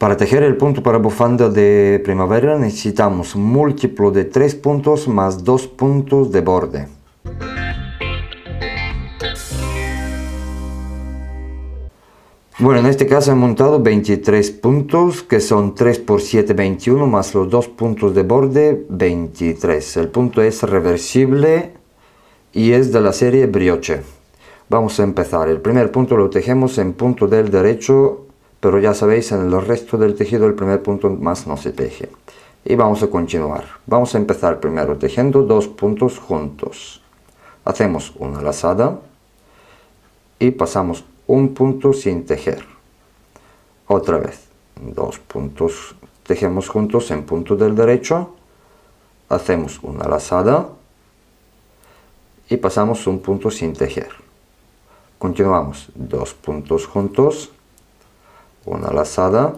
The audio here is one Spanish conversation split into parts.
Para tejer el punto para bufanda de primavera necesitamos múltiplo de 3 puntos más 2 puntos de borde. Bueno, en este caso he montado 23 puntos, que son 3 por 7, 21, más los 2 puntos de borde, 23. El punto es reversible y es de la serie brioche. Vamos a empezar. El primer punto lo tejemos en punto del derecho, pero ya sabéis, en el resto del tejido el primer punto más no se teje. Y vamos a continuar. Vamos a empezar primero tejiendo dos puntos juntos. Hacemos una lazada y pasamos un punto sin tejer. Otra vez, dos puntos tejemos juntos en punto del derecho, hacemos una lazada y pasamos un punto sin tejer. Continuamos, dos puntos juntos, una lazada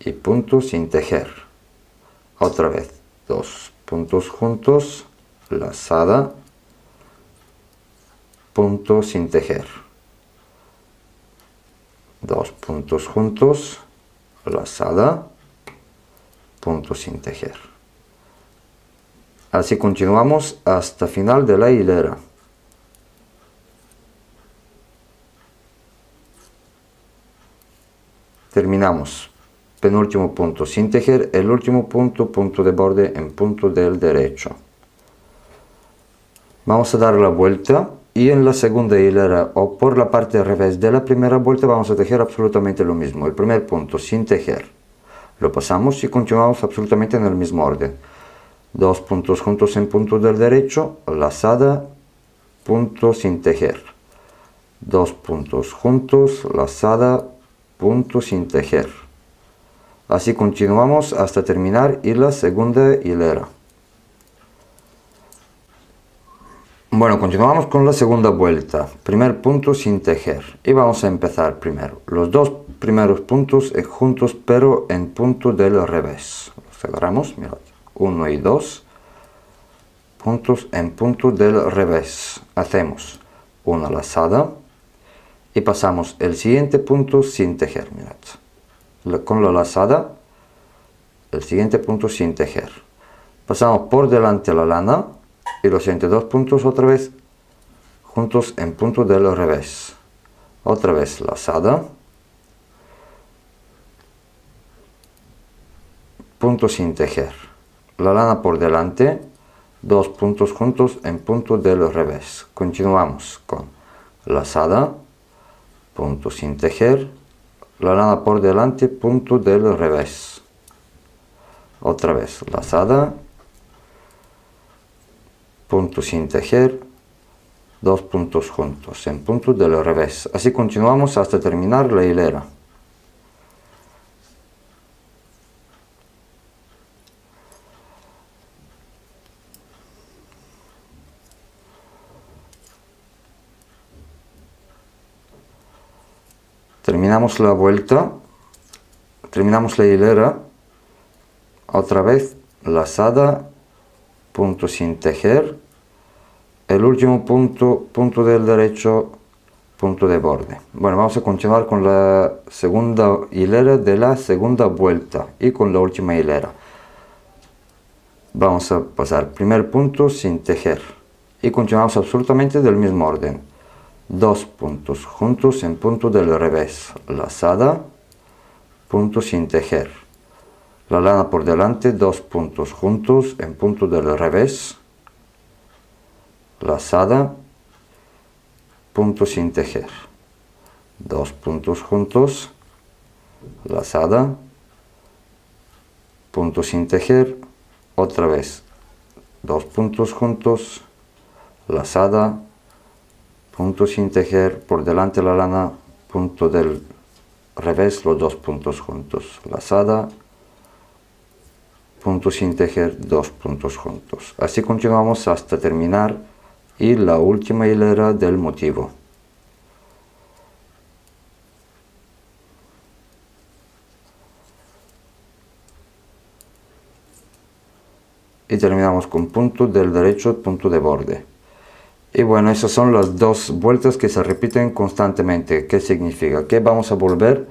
y punto sin tejer. Otra vez, dos puntos juntos, lazada, punto sin tejer dos puntos juntos, lazada, punto sin tejer. Así continuamos hasta final de la hilera. Terminamos. Penúltimo punto sin tejer, el último punto, punto de borde en punto del derecho. Vamos a dar la vuelta y en la segunda hilera o por la parte al revés de la primera vuelta vamos a tejer absolutamente lo mismo. El primer punto sin tejer. Lo pasamos y continuamos absolutamente en el mismo orden. Dos puntos juntos en punto del derecho, lazada, punto sin tejer. Dos puntos juntos, lazada, punto sin tejer. Así continuamos hasta terminar y la segunda hilera. Bueno, continuamos con la segunda vuelta. Primer punto sin tejer. Y vamos a empezar primero. Los dos primeros puntos juntos, pero en punto del revés. Los agarramos, mirad. Y dos puntos en punto del revés. Hacemos una lazada y pasamos el siguiente punto sin tejer, mirad. Con la lazada, el siguiente punto sin tejer. Pasamos por delante la lana y los siguientes dos puntos otra vez juntos en punto del revés. Otra vez lazada. Punto sin tejer. La lana por delante dos puntos juntos en punto del revés. Continuamos con lazada punto sin tejer la lana por delante punto del revés otra vez lazada punto sin tejer, dos puntos juntos en punto del revés. Así continuamos hasta terminar la hilera. Terminamos la vuelta, terminamos la hilera, otra vez lazada punto sin tejer, el último punto, punto del derecho, punto de borde. Bueno, vamos a continuar con la segunda hilera de la segunda vuelta y con la última hilera. Vamos a pasar primer punto sin tejer y continuamos absolutamente del mismo orden. Dos puntos juntos en punto del revés, lazada, punto sin tejer. La lana por delante, dos puntos juntos en punto del revés, lazada, punto sin tejer, dos puntos juntos, lazada, punto sin tejer, otra vez, dos puntos juntos, lazada, punto sin tejer, por delante la lana, punto del revés, los dos puntos juntos, lazada, punto sin tejer dos puntos juntos. Así continuamos hasta terminar y la última hilera del motivo. Y terminamos con punto del derecho punto de borde y bueno esas son las dos vueltas que se repiten constantemente ¿qué significa? que vamos a volver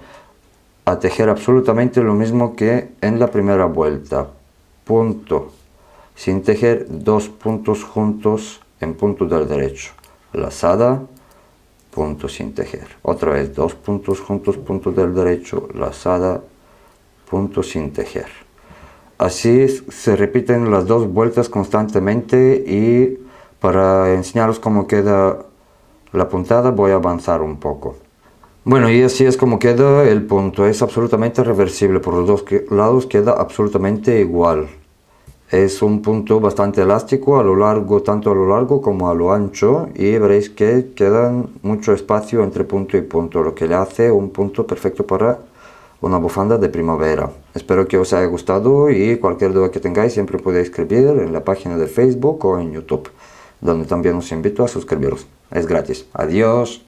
a tejer absolutamente lo mismo que en la primera vuelta. Punto sin tejer dos puntos juntos en punto del derecho. Lazada, punto sin tejer. Otra vez dos puntos juntos, punto del derecho, lazada, punto sin tejer. Así se repiten las dos vueltas constantemente y para enseñaros cómo queda la puntada voy a avanzar un poco. Bueno, y así es como queda el punto. Es absolutamente reversible. Por los dos lados queda absolutamente igual. Es un punto bastante elástico a lo largo, tanto a lo largo como a lo ancho. Y veréis que queda mucho espacio entre punto y punto, lo que le hace un punto perfecto para una bufanda de primavera. Espero que os haya gustado y cualquier duda que tengáis siempre podéis escribir en la página de Facebook o en YouTube, donde también os invito a suscribiros. Es gratis. Adiós.